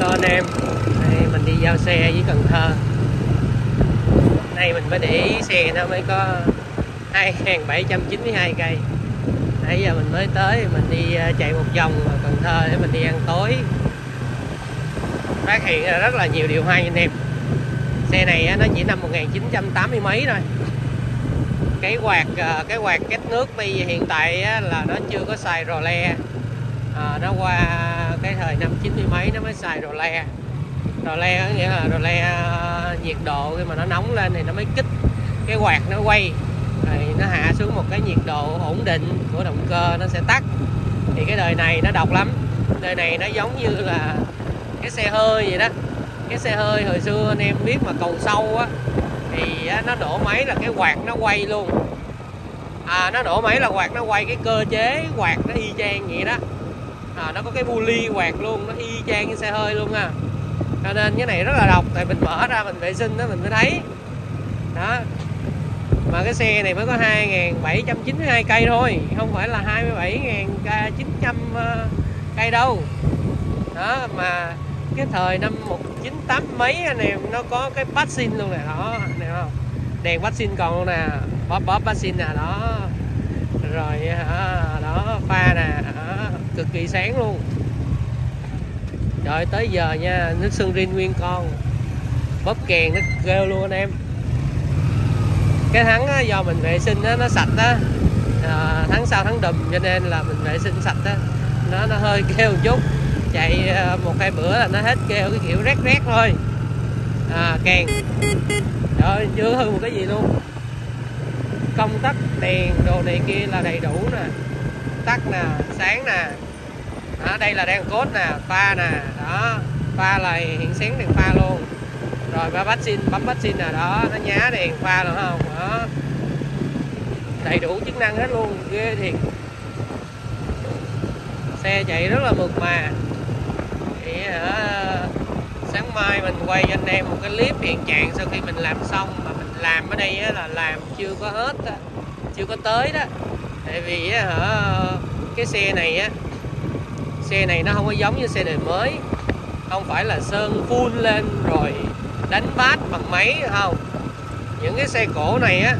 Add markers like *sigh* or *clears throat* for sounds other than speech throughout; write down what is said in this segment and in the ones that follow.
Hello anh em. Đây, mình đi giao xe với Cần Thơ. Nay mình mới để ý xe nó mới có 2.792 cây. Nãy giờ mình mới tới mình đi ờ, chạy một vòng ở Cần Thơ để mình đi ăn tối. Phát hiện rất là nhiều điều hay anh em. Xe này nó chỉ năm 1980 mấy thôi. Cái quạt ờ, cái quạt kết nước bây giờ hiện tại là nó chưa có xài rò le. À, nó qua cái thời năm 90 mấy nó mới xài rò le. Rò le có nghĩa là rò le à, nhiệt độ khi mà nó nóng lên thì nó mới kích cái quạt nó quay. Thì nó hạ xuống một cái nhiệt độ ổn định của động cơ nó sẽ tắt. Thì cái đời này nó độc lắm. Đời này nó giống như là cái xe hơi vậy đó. Cái xe hơi hồi xưa anh em biết mà cầu sâu á, thì nó nổ máy là cái quạt nó quay luôn. À nó nổ máy là quạt nó quay cái cơ chế quạt nó y chang vậy đó à, nó có cái bu ly quạt luôn nó y chang như xe hơi luôn à cho nên cái này rất là độc tại mình mở ra mình vệ sinh đó mình mới thấy. Đó. Mà cái xe này mới có 2.792 cây thôi không phải là 27.900 ờ, cây đâu. Đó mà cái thời năm 1980 mấy anh em nó có cái bát xin luôn này đó anh em không? Đèn bát xin còn luôn nè bóp bóp bát xin nè đó. Rồi hả đó pha nè cực kỳ sáng luôn. Trời tới giờ nha nước sưng rin nguyên con. Bóp kèn nó kêu luôn anh em. Cái thắng á, do mình vệ sinh á, nó sạch á. À, tháng sau tháng đùm cho nên là mình vệ sinh sạch á. Nó nó hơi kêu một chút. Chạy à, một hai bữa là nó hết kêu cái kiểu rét rét thôi. À kèn. Trời chưa hư một cái gì luôn. Công tắc đèn đồ này kia là đầy đủ nè tắt nè sáng nè. Đó, đây là đèn cốt nè pha nè. Đó pha là hiện sáng đèn pha luôn. Rồi ba vaccine xin bấm vaccine xin nè đó nó nhá đèn pha rồi không? Đó. Đầy đủ chức năng hết luôn ghê thiệt. Xe chạy rất là mượt mà. Thì uh, ờ, sáng mai mình quay cho anh em một cái clip hiện trạng sau khi mình làm xong mà mình làm ở đây là làm chưa có hết đó, chưa có tới đó tại vì á, hả cái xe này á xe này nó không có giống như xe đời mới. Không phải là sơn full lên rồi đánh bát bằng máy không. Những cái xe cổ này á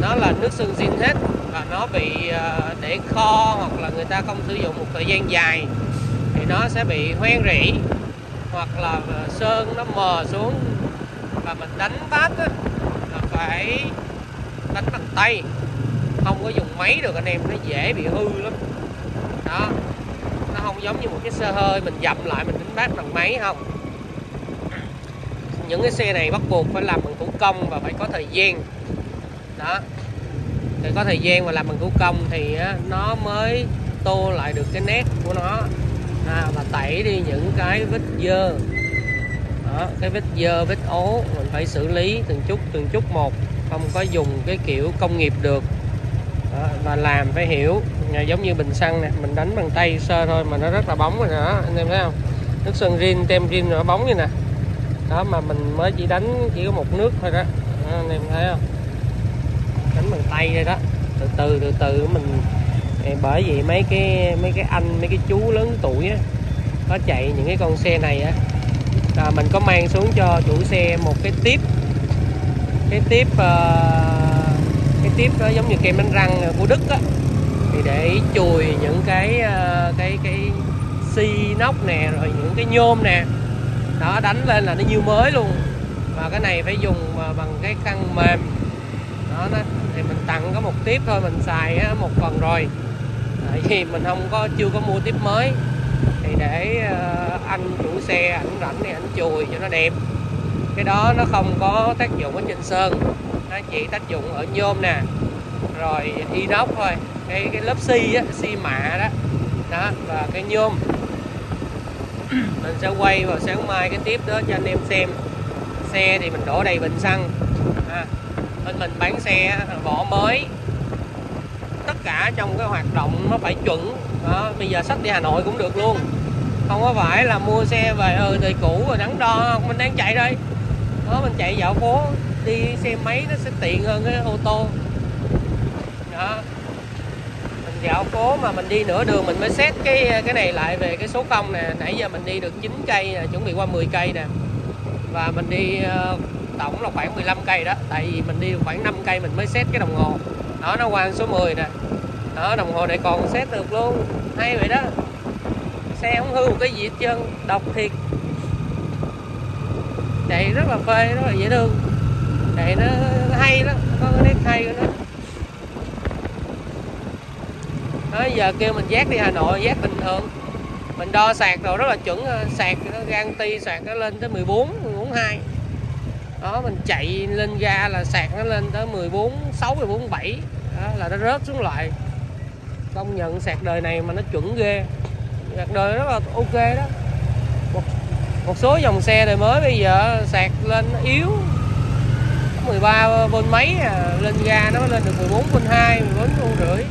nó là nước sơn zin hết và nó bị à, để kho hoặc là người ta không sử dụng một thời gian dài thì nó sẽ bị hoen rỉ hoặc là à, sơn nó mờ xuống và mình đánh bát á, là phải đánh bằng tay không có dùng máy được anh em nó dễ bị hư lắm. Đó. Nó không giống như một cái xe hơi mình dậm lại mình đánh bát bằng máy không. Những cái xe này bắt buộc phải làm bằng thủ công và phải có thời gian. Đó. Thì có thời gian mà làm bằng thủ công thì nó mới tô lại được cái nét của nó. À, và tẩy đi những cái vết dơ. Đó, cái vết dơ vết ố mình phải xử lý từng chút từng chút một. Không có dùng cái kiểu công nghiệp được đó, và làm phải hiểu. Giống như bình xăng nè mình đánh bằng tay sơ thôi mà nó rất là bóng rồi đó anh em thấy không? Nước sơn rin tem rin nó bóng như nè. Đó mà mình mới chỉ đánh chỉ có một nước thôi đó, đó anh em thấy không? Đánh bằng tay đây đó. Từ từ từ từ mình à, bởi vì mấy cái mấy cái anh mấy cái chú lớn tuổi á có chạy những cái con xe này á. Là mình có mang xuống cho chủ xe một cái tiếp. Cái tiếp uh, cái tiếp đó giống như kem đánh răng của Đức á, thì để chùi những cái ờ, cái cái xi nóc nè, rồi những cái nhôm nè. Đó, đánh lên là nó như mới luôn. Và cái này phải dùng ờ, bằng cái khăn mềm. Đó, nó, thì mình tặng có một tiếp thôi, mình xài một phần rồi. Tại vì mình không có, chưa có mua tiếp mới. Thì để anh chủ xe, ảnh rảnh thì ảnh chùi cho nó đẹp. Cái đó nó không có tác dụng ở trên sơn nó chỉ tác dụng ở nhôm nè. Rồi inox thôi. Cái cái lớp xi á xi mạ đó. Đó và cái nhôm. *clears throat* Mình sẽ quay vào sáng mai cái tiếp đó cho anh em xem. Xe thì mình đổ đầy bình xăng. À, bên mình bán xe vỏ mới. Tất cả trong cái hoạt động nó phải chuẩn. Đó bây giờ sách đi Hà Nội cũng được luôn. Không có phải là mua xe về ừ thì cũ rồi đắn đo không? Mình đang chạy đây. Đó mình chạy dạo phố đi xe máy nó sẽ tiện hơn cái ô tô. Đó. Mình dạo phố mà mình đi nửa đường mình mới xét cái cái này lại về cái số công nè. Nãy giờ mình đi được 9 cây nè, chuẩn bị qua 10 cây nè. Và mình đi ờ, tổng là khoảng 15 cây đó. Tại vì mình đi được khoảng 5 cây mình mới xét cái đồng hồ. Đó, nó qua số 10 nè. Đó, đồng hồ này còn xét được luôn. Hay vậy đó. Xe không hư một cái gì hết trơn. Độc thiệt. Chạy rất là phê, rất là dễ thương chạy nó hay lắm có cái nét hay của nó. Đó, giờ kêu mình giác đi Hà Nội giác bình thường. Mình đo sạc rồi rất là chuẩn ờ, sạc nó gan ti sạc nó lên tới 14 14 đó mình chạy lên ga là sạc nó lên tới 14 6 14 7 đó là nó rớt xuống lại. Công nhận sạc đời này mà nó chuẩn ghê. Sạc đời rất là ok đó. Một, một số dòng xe đời mới bây giờ sạc lên yếu. 13 v mấy à, lên ga nó mới lên được 14 v 2 14 v rưỡi.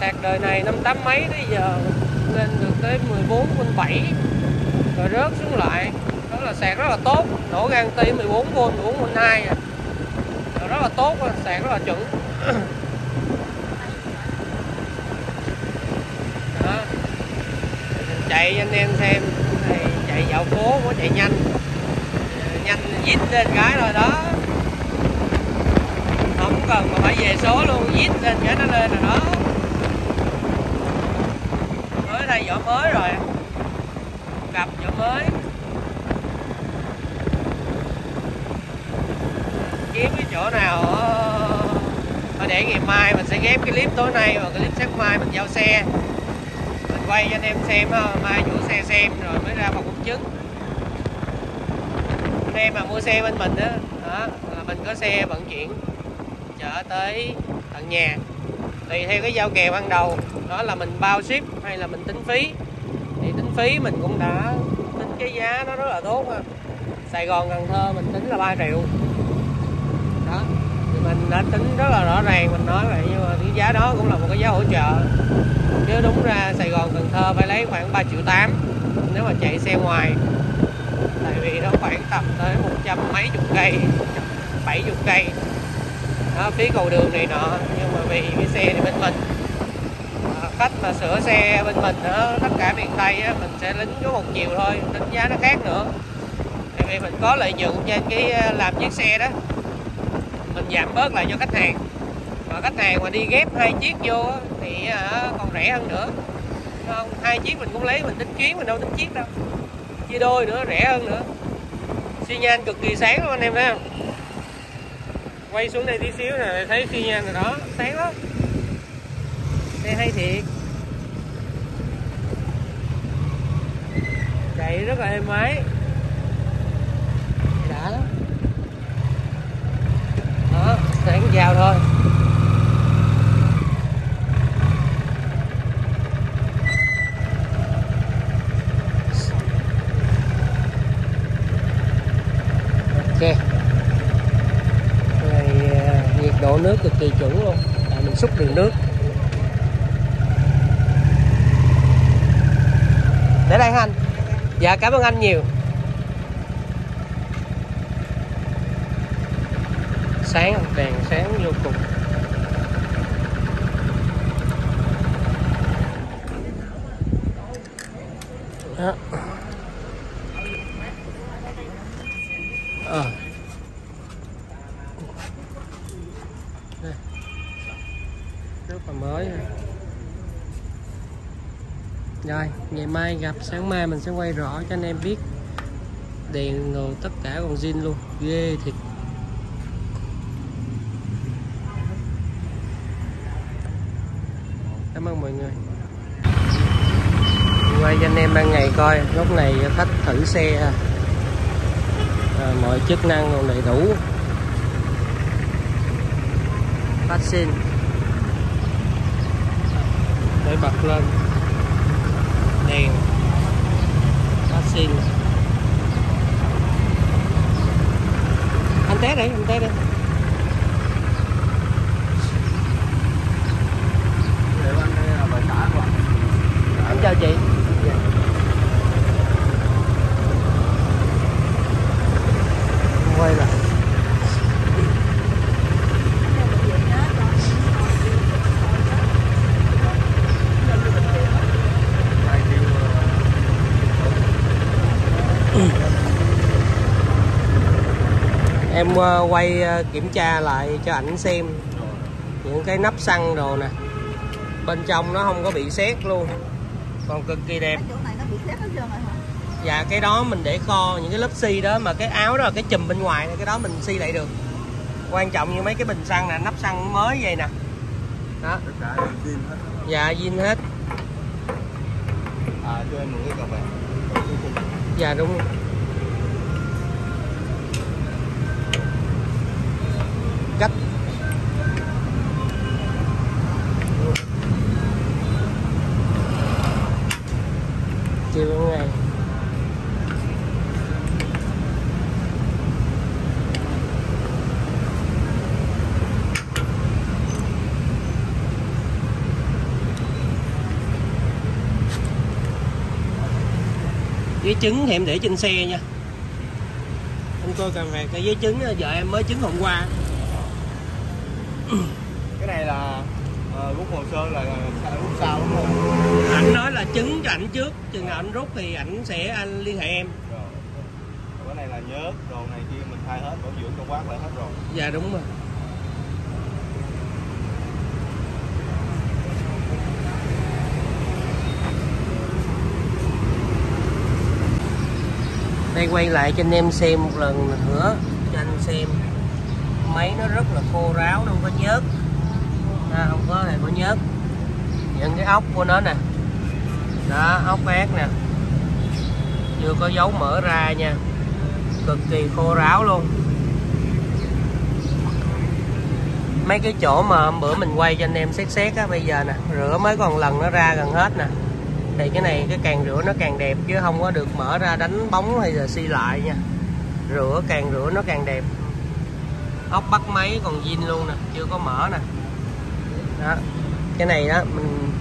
Sạc đời này năm tám mấy tới giờ lên được tới 14 v 7 rồi rớt xuống lại. Đó là sạc rất là tốt. Nổ gan ti 14 v 14 v 2 à. rất là tốt sạc rất là chuẩn. Đó. chạy anh em xem. Này chạy dạo phố có chạy nhanh nhanh dít lên cái rồi đó. Không cần mà phải về số luôn dít lên cái nó lên rồi đó. Mới thay vỏ mới rồi. Cặp vỏ mới. Kiếm cái chỗ nào thôi để ngày mai mình sẽ ghép cái clip tối nay và clip sáng mai mình giao xe. Mình quay cho anh em xem ờ, mai chủ xe xem rồi mới ra phòng công chứng anh em mà mua xe bên mình đó, đó là mình có xe vận chuyển chở tới tận nhà. Tùy theo cái giao kèo ban đầu đó là mình bao ship hay là mình tính phí. Thì tính phí mình cũng đã tính cái giá nó rất là tốt ha Sài Gòn Cần Thơ mình tính là 3 triệu. Đó thì mình đã tính rất là rõ ràng mình nói vậy nhưng mà cái giá đó cũng là một cái giá hỗ trợ. Chứ đúng ra Sài Gòn Cần Thơ phải lấy khoảng 3 triệu 8 nếu mà chạy xe ngoài tại vì nó khoảng tầm tới một trăm mấy chục cây bảy chục cây. Đó, phí cầu đường này nọ nhưng mà vì cái xe thì bên mình. À, khách mà sửa xe bên mình đó, tất cả miền Tây á, mình sẽ lính có một chiều thôi tính giá nó khác nữa. Tại vì mình có lợi nhuận trên cái ờ, làm chiếc xe đó. Mình giảm bớt lại cho khách hàng. Mà khách hàng mà đi ghép hai chiếc vô thì ờ, còn rẻ hơn nữa. Không hai chiếc mình cũng lấy mình tính chuyến mình đâu tính chiếc đâu chia đôi nữa, rẻ hơn nữa. Xi nhan cực kỳ sáng luôn anh em thấy không? Quay xuống đây tí xíu nè thấy xi nhan rồi đó, sáng lắm. Xe hay thiệt. Chạy rất là êm ái đã lắm đó sáng chào thôi ok này à, nhiệt độ nước cực kỳ chuẩn luôn tại mình xúc đường nước để đây hả anh dạ cảm ơn anh nhiều. Sáng đèn sáng vô cùng. Đó ờ Đây. rất là mới rồi ngày mai gặp sáng mai mình sẽ quay rõ cho anh em biết. Đèn rồi tất cả còn zin luôn ghê thiệt. Cảm ơn mọi người. Quay cho anh em ban ngày coi lúc này khách thử xe à, à mọi chức năng còn đầy đủ. Vaccine để bật lên đèn sinh. Anh té đây anh té đây anh chào chị quay lại em ờ, quay ờ, kiểm tra lại cho ảnh xem. Những cái nắp xăng đồ nè. Bên trong nó không có bị xét luôn. Còn cực kỳ đẹp. Cái chỗ này nó bị xét hết trơn rồi hả? dạ cái đó mình để kho những cái lớp xi đó mà cái áo đó là cái chùm bên ngoài cái đó mình xi lại được. Quan trọng như mấy cái bình xăng nè nắp xăng mới vậy nè. Đó. Dạ zin hết. À cho em một cái cà dạ đúng. cách chiều ngày giấy trứng thì em để trên xe nha. Anh coi cà vạt cái giấy trứng á, vợ em mới trứng hôm qua. *coughs* Cái này là uh, rút hồ sơ là rút sau đúng không? Ảnh nói là trứng cho ảnh trước chừng nào ảnh rút thì ảnh sẽ anh liên hệ em. Rồi. Cái này là nhớt đồ này kia mình thay hết bảo dưỡng trong quát lại hết rồi. Dạ đúng rồi đây quay lại cho anh em xem một lần nữa cho anh xem. Máy nó rất là khô ráo không có nhớt. À, không có hề có nhớt. Những cái ốc của nó nè. Đó ốc ác nè. Chưa có dấu mở ra nha. Cực kỳ khô ráo luôn. Mấy cái chỗ mà bữa mình quay cho anh em xét xét á bây giờ nè rửa mới còn lần nó ra gần hết nè thì cái này cái càng rửa nó càng đẹp chứ không có được mở ra đánh bóng hay là xi lại nha. Rửa càng rửa nó càng đẹp. Ốc bắt máy còn zin luôn nè chưa có mở nè. Đó. Cái này đó mình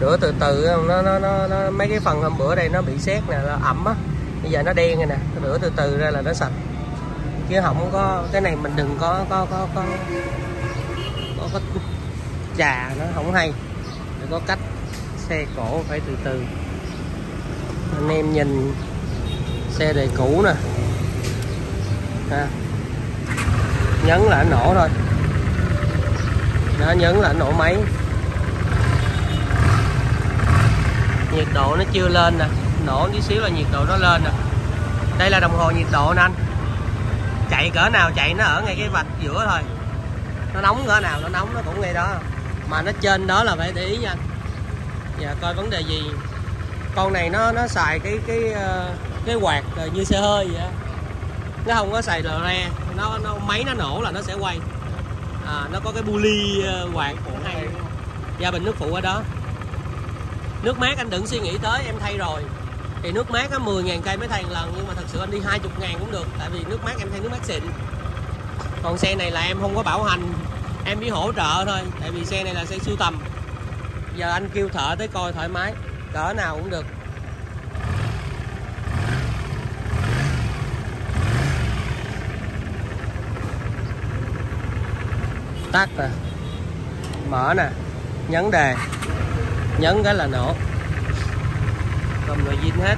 rửa từ từ nó nó nó, nó mấy cái phần hôm bữa đây nó bị xét nè nó ẩm á. Bây giờ nó đen rồi nè rửa từ từ ra là nó sạch. Chứ không có cái này mình đừng có có có có có, có trà nó không hay. Có cách xe cổ phải từ từ. Anh em nhìn xe đời cũ nè. Ha. nhấn là nổ thôi. Nó nhấn là nổ máy. Nhiệt độ nó chưa lên nè. Nổ tí xíu là nhiệt độ nó lên nè. Đây là đồng hồ nhiệt độ nè anh. Chạy cỡ nào chạy nó ở ngay cái vạch giữa thôi. Nó nóng cỡ nào nó nóng nó cũng ngay đó. Mà nó trên đó là phải để ý nha dạ coi vấn đề gì. Con này nó nó xài cái cái ờ, cái quạt ờ, như xe hơi vậy nó không có xài lò re nó nó máy nó nổ là nó sẽ quay. À, nó có cái bu ly ờ, quạt cũng hay gia bình nước phụ ở đó. Nước mát anh đừng suy nghĩ tới em thay rồi. Thì nước mát á 10 ngàn cây mới thay một lần nhưng mà thật sự anh đi 20 ngàn cũng được tại vì nước mát em thay nước mát xịn. Còn xe này là em không có bảo hành em chỉ hỗ trợ thôi tại vì xe này là xe sưu tầm giờ anh kêu thợ tới coi thoải mái, cỡ nào cũng được. Tắt nè mở nè. Nhấn đề. Nhấn cái là nổ. Cầm rồi zin hết.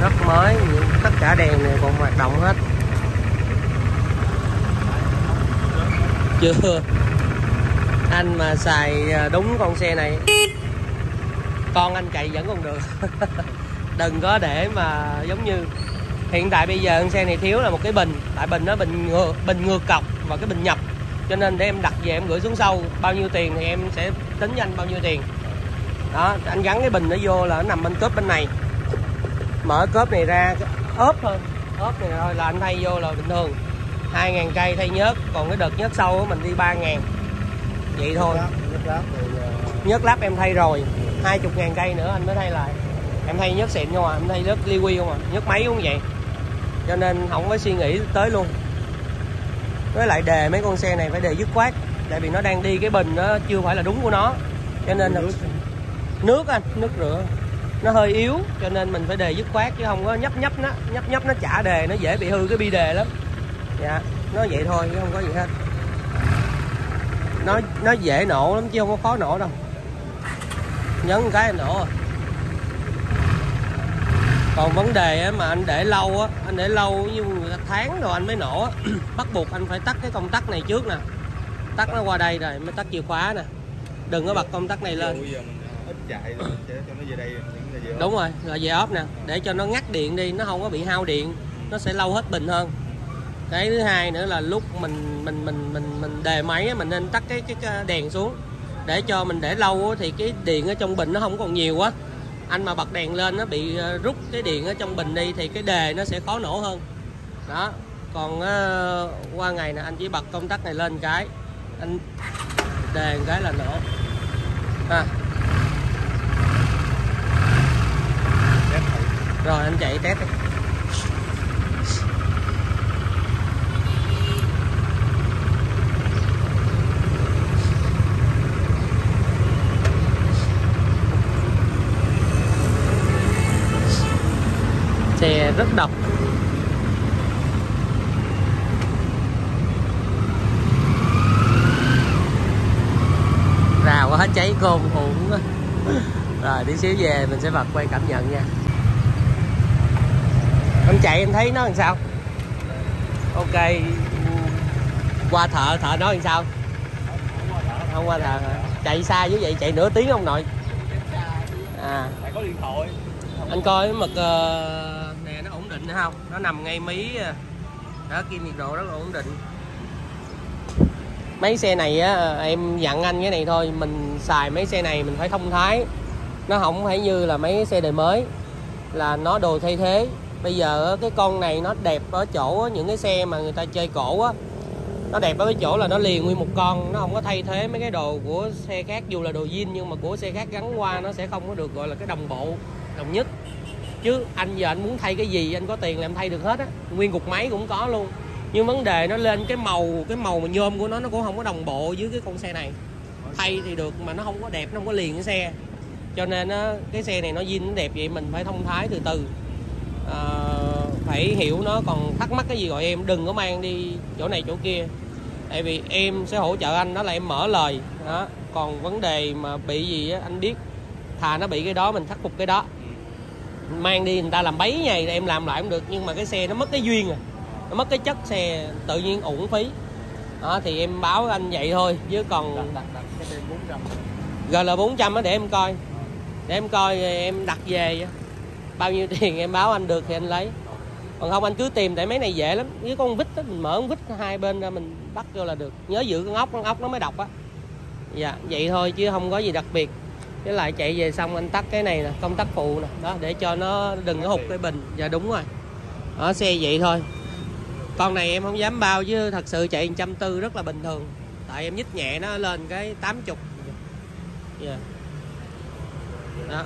Rất mới những tất cả đèn này còn hoạt động hết. Chưa? Anh mà xài à, đúng con xe này. Con anh chạy vẫn còn được. *laughs* Đừng có để mà giống như hiện tại bây giờ con xe này thiếu là một cái bình. Tại bình nó bình ngược bình ngược cọc và cái bình nhập. Cho nên để em đặt về em gửi xuống sâu bao nhiêu tiền thì em sẽ tính cho anh bao nhiêu tiền. Đó, anh gắn cái bình nó vô là nó nằm bên cốp bên này. Mở cốp này ra ốp thôi. Ốp này thôi là anh thay vô là bình thường. 2 ngàn cây thay nhớt còn cái đợt nhớt sâu mình đi 3 ngàn. Vậy thôi. nhớt lát rồi nhớt lắp em thay rồi 20 ngàn cây nữa anh mới thay lại. Em thay nhớt xịn không à em thay nhớt liwi không à nhớt máy cũng vậy. Cho nên không có suy nghĩ tới luôn. Với lại đề mấy con xe này phải đề dứt khoát tại vì nó đang đi cái bình nó chưa phải là đúng của nó. Cho nên là nước anh nước rửa. Nó hơi yếu cho nên mình phải đề dứt khoát chứ không có nhấp nhấp nó nhấp nhấp nó chả đề nó dễ bị hư cái bi đề lắm dạ nó vậy thôi chứ không có gì hết. Nó nó dễ nổ lắm chứ không có khó nổ đâu. Nhấn cái nổ rồi còn vấn đề á, mà anh để lâu á anh để lâu như tháng rồi anh mới nổ á. *clears throat* Bắt buộc anh phải tắt cái công tắc này trước nè. Tắt nó qua đây rồi mới tắt chìa khóa nè. Đừng có bật công tắc này lên. Đúng rồi rồi về off nè. Để cho nó ngắt điện đi nó không có bị hao điện nó sẽ lâu hết bình hơn cái thứ hai nữa là lúc mình mình mình mình mình đề máy mình nên tắt cái cái, đèn xuống. Để cho mình để lâu thì cái điện ở trong bình nó không còn nhiều quá anh mà bật đèn lên nó bị ờ, rút cái điện ở trong bình đi thì cái đề nó sẽ khó nổ hơn. Đó. Còn ờ, qua ngày nè anh chỉ bật công tắc này lên cái anh đề cái là nổ. Ha. Rồi anh chạy test đi. Xe rất độc. Rào quá cháy côn uổng *laughs* rồi tí xíu về mình sẽ bật quay cảm nhận nha. Anh chạy em thấy nó làm sao? Ok. Qua thợ thợ nói làm sao? Không qua thợ chạy xa như vậy chạy nửa tiếng không nội? À. Phải có điện thoại. Anh coi mực ờ, nữa không? Nó nằm ngay mí à. đó, kim nhiệt độ rất là ổn định. Mấy xe này á, em dặn anh cái này thôi, mình xài mấy xe này mình phải thông thái. Nó không phải như là mấy xe đời mới, là nó đồ thay thế. Bây giờ cái con này nó đẹp ở chỗ những cái xe mà người ta chơi cổ á, nó đẹp ở cái chỗ là nó liền nguyên một con, nó không có thay thế mấy cái đồ của xe khác. Dù là đồ zin nhưng mà của xe khác gắn qua nó sẽ không có được gọi là cái đồng bộ, đồng nhất chứ anh giờ anh muốn thay cái gì anh có tiền là em thay được hết á. Nguyên cục máy cũng có luôn. Nhưng vấn đề nó lên cái màu cái màu mà nhôm của nó nó cũng không có đồng bộ với cái con xe này. Thay thì được mà nó không có đẹp nó không có liền cái xe. Cho nên á cái xe này nó zin nó đẹp vậy mình phải thông thái từ từ. À, phải hiểu nó còn thắc mắc cái gì gọi em đừng có mang đi chỗ này chỗ kia. Tại vì em sẽ hỗ trợ anh đó là em mở lời. Đó còn vấn đề mà bị gì á anh biết thà nó bị cái đó mình khắc phục cái đó mang đi người ta làm bấy ngày em làm lại cũng được nhưng mà cái xe nó mất cái duyên rồi nó mất cái chất xe tự nhiên uổng phí. Đó thì em báo anh vậy thôi chứ còn đặt đặt đặt cái đêm 400 GL 400 á để em coi. Để em coi em đặt về bao nhiêu tiền em báo anh được thì anh lấy. Còn không anh cứ tìm tại mấy này dễ lắm. Với con vít á mình mở con vít hai bên ra mình bắt vô là được. Nhớ giữ con ốc con ốc nó mới độc á. Dạ vậy thôi chứ không có gì đặc biệt với lại chạy về xong anh tắt cái này nè, công tắc phụ nè. Đó, để cho nó đừng có hụt cái bình. Dạ đúng rồi. Ở xe vậy thôi. Con này em không dám bao chứ thật sự chạy trăm tư rất là bình thường. Tại em nhích nhẹ nó lên cái 80 dạ. dạ. Đó.